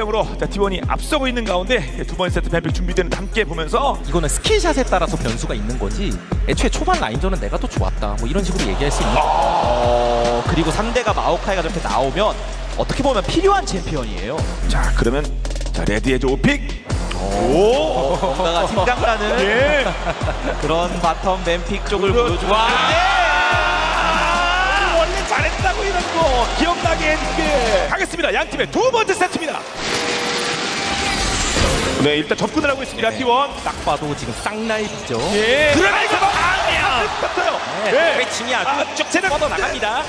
1대0으로 T1이 앞서고 있는 가운데 두 번째 세트 뱀픽 준비되는 함께 보면서 이거는 스킬샷에 따라서 변수가 있는 거지 애초에 초반 라인전은 내가 더 좋았다 뭐 이런 식으로 얘기할 수 있는 어, 그리고 상대가 마오카이가 저렇게 나오면 어떻게 보면 필요한 챔피언이에요. 자 그러면 자 레드에즈 오픽 오 뭔가가 팀강가는 예. 그런 바텀 뱀픽 쪽을 그렇- 보여주고 와. 있는데 이런 거 기억나게 해줄게. 하겠습니다. 양 팀의 두 번째 세트입니다. 네 일단 접근을 하고 있습니다. T1. 딱 봐도 지금 쌍라이프죠. 예. 그러면서 아니야 붙었어요. 네, 예. 패칭이 아주 아, 쭉 쟤는 뻗어 나갑니다.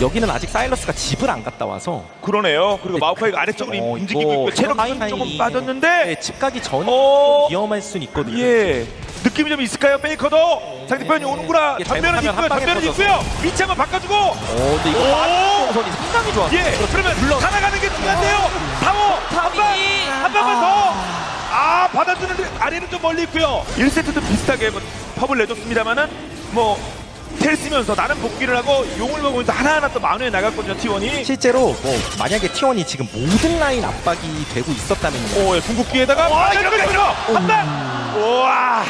여기는 아직 사일러스가 집을 안 갔다 와서. 그러네요. 그리고 마우카이가 아래쪽으로 어, 움직이고 있고 체력이 조금 빠졌는데 네, 집 가기 전에 어. 좀 위험할 순 있거든요. 예. 느낌이 좀 있을까요? 페이커도 상대편이 오는구나. 이게 전면은 있고요. 전면은. 있고요. 위치 한번 바꿔주고. 어 근데 이거 오! 빠지는 상당히 좋았어요 예. 그러면 살아가는 게 중요한데요. 타워 한 방, 한 방만 더. 아 받아주는데 아래는 좀 멀리 있고요. 1세트도 비슷하게 뭐 퍼블을 내줬습니다만은 뭐 텔 쓰면서 나는 복귀를 하고 용을 먹으면서 하나하나 또 만회해 나갔거든요. T1이. 실제로 뭐 만약에 T1이 지금 모든 라인 압박이 되고 있었다면 오, 예, 궁극기에다가 와, 이렇게 한 방. 우와.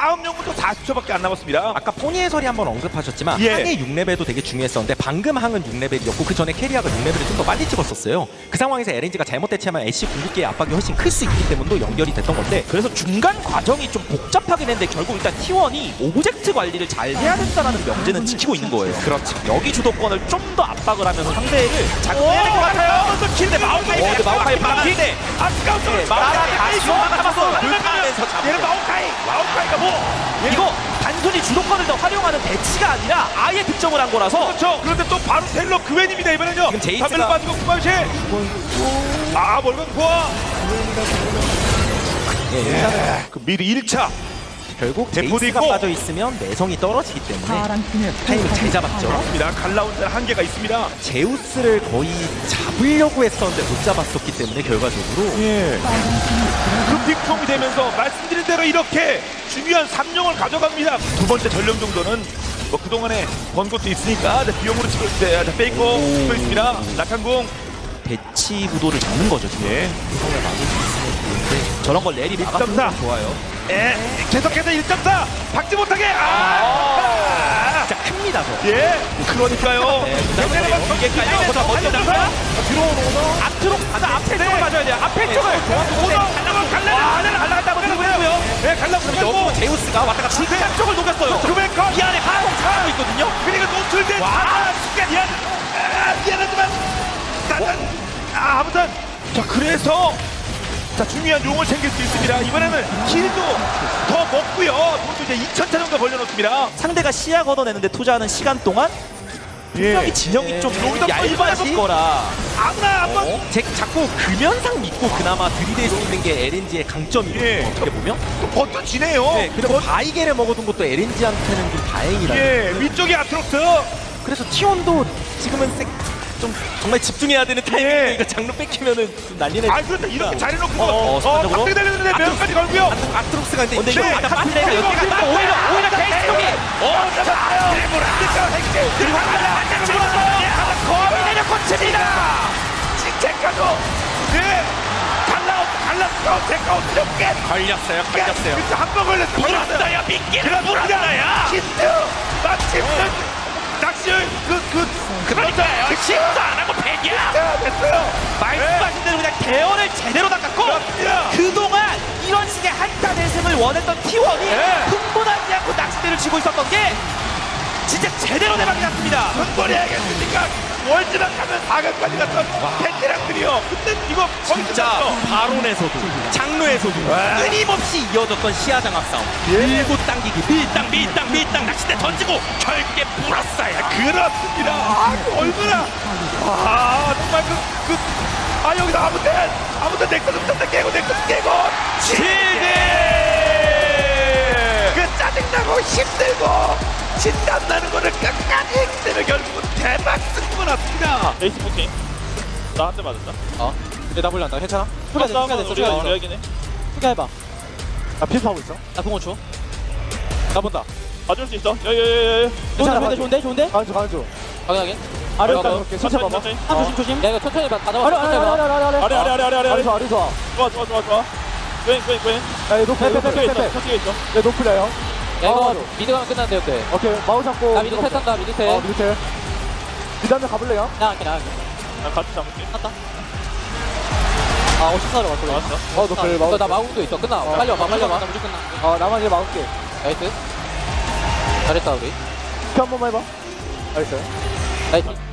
다음 또 40초밖에 안 남았습니다. 아까 포니 해설이 한번 언급하셨지만 예. 항의 6레벨도 되게 중요했었는데 방금 항은 6레벨이었고 그 전에 케리아가 6레벨을 좀 더 빨리 찍었었어요. 그 상황에서 LNG가 잘못 대처하면 애쉬 궁극기의 압박이 훨씬 클 수 있기 때문에 연결이 됐던 건데 그래서 중간 과정이 좀 복잡하긴 했는데 결국 일단 T1이 object 관리를 잘 해야 된다는 명제는 지키고 있는 거예요. 그렇죠. 여기 주도권을 좀 더 압박을 하면서 상대를 작동해야 될것 같아요. 근데 마오카이, 어, 마오카이 파란데 아까운 네, 마오카이 다시 잡았어. 얘는 불타면서 잡고. 마오카이. 마오카이가 뭐? 이거 단순히 주도권을 더 활용하는 배치가 아니라 아예 득점을 한 거라서 그렇죠. 그런데 또 바로 텔러 그웬입니다 이번엔요. 지금 제이스가- 담배를 빠지고 구마시. 아 멀건 보아. 예, 일단 그 미리 1차. 결국 대포도 제이스가 있고. 빠져 있으면 내성이 떨어지기 때문에 타이밍 잘 잡았죠. 입니다. 갈라운드 한계가 있습니다. 제우스를 거의 잡 으려고 했었는데 못 잡았었기 때문에 결과적으로 예. 그 픽통이 되면서 말씀드린 대로 이렇게 중요한 3용을 가져갑니다. 두 번째 전령 정도는 뭐 그동안에 번 것도 있으니까 이제 비용으로 치고 때 페이커 또 있습니다. 낙한공. 배치 구도를 잡는 거죠. 지금. 예. 저런 걸 내리 막았으면 1.4. 좋아요. 예. 계속해서 1.4. 박지 못하게. 아. 진짜 큽니다. 저. 예. 그러니까요. 네, 부담스러워요. 이게 깔려 보다 먼저 잡아요. 들어오는 앞으로 가다 앞에 쪽을 맞아야 돼요. 앞에 쪽을. 오너 갈라고 갈라. 안에 갈라갔다 그리고 보내고요. 있고요. 예, 갈라고 너무 그리고 제우스가 왔다가 중간 쪽을 녹였어요. 그베커. 이 안에 하공 차고 있거든요. 그리고 노출된 아, 순간 미안. 아, 미안하지만 아, 아무튼 자 그래서 자 중요한 용을 챙길 수 있습니다. 이번에는 힐도 이제 2천 차 정도 벌려놓습니다. 상대가 시야 걷어내는데 투자하는 시간 동안 분명히 진영이 좀 여기다 또 얇아질 거라 아무나 한번 어? 제, 자꾸 금연상 믿고 그나마 들이댈 수 있는 게 LNG의 강점이거든요. 예. 어떻게 보면. 또 버텨지네요. 네, 그리고 바이게를 먹어둔 것도 LNG한테는 좀 다행이라. 예, 위쪽에 아트록스. 그래서 T1도 지금은 세, 좀 정말 집중해야 되는 타이밍에 예. 이거 장로 뺏기면은 좀 난리네. 아, 그렇다. 이렇게 잘해놓고 어, 어, 어, 순간적으로? 박대 달렸는데 면까지 걸고요. 아트록스가 근데 이거 네, 때리고 여기가 오히려 오히려 쪽이 어, 안 됐죠. 그리고. 거의 칩니다. 칙책하고. 예. 갈라. 제가 어떻게 걸렸어요 그래서 한번 걸렸어. 물었어요. 미끼를 물었어요. 키스. 마침 낚시 시도 안 하고 백이야 야, 됐어요. 말씀하신 대로 그냥 대원을 제대로 닦았고 그렇습니다. 그동안 이런 식의 한타 대승을 원했던 T1이 네. 흥분하지 않고 낚싯대를 치고 있었던 게 진짜 제대로 대박이 났습니다 흥분이 하겠습니까? 월드만 가면 4강까지 갔던 팬티랑들이요. 근데 이거 거의 진짜 끝났어. 바론에서도 장로에서도 와. 끊임없이 이어졌던 시야 장악 싸움. 예. 밀고 당기기 밀당 밀당 밀당 낚싯대 던지고 절개 불었어요 그렇습니다. 아, 그 얼마나. 아, 정말 그, 그. 아, 여기서 아무튼, 아무튼 nexus 부터 깨고, nexus 깨고. 시대! 그 짜증나고 힘들고, 진땀 나는 거를 끝까지 했기 때문에 결국은 대박 승부가 났습니다. 에이스 poking 나한테 맞았다 어? 근데 나나 괜찮아? 싸움은 됐어 우리가 수가 됐어 유리하긴 해 수가 해봐 나 피업하고 있어 나 공원 줘나 본다 봐줄 수 있어 야야야야 좋은데 좋은데 좋은데? 중 당연하게 아래로 아래로 가볼게. 천천히 봐봐. 천천히. 한 조심 조심. 야 이거 천천히 봐. 다 잡아. 아래 아래 천천히 아래 봐. 아래 아래 아래 아래 아래 아래 아래 아래 좋아 아래 좋아. 좋아 좋아 좋아 좋아 꽹 꽹 꽹야얘 높이 높이 저쪽에 있어 저쪽에 있어 내 높이래요. 야 이거 아, 미드 가면 끝난대 근데. 오케이 마우 잡고. 나 미드 텔 탄다 미드 텔. 어밑 에. 미담에 가볼래요? 나갈게 나갈게. 나 같이 잡을게 아 54로 왔어. 나왔어 어 높이 마우. 너나 마운도 있어. 끝나. 빨리 와봐 빨리 와봐. 무조건 끝나. 어 나만 이제 막을게. 나이스. 잘했다 우리. 키한 번만 해봐. 알겠어요. 나이스.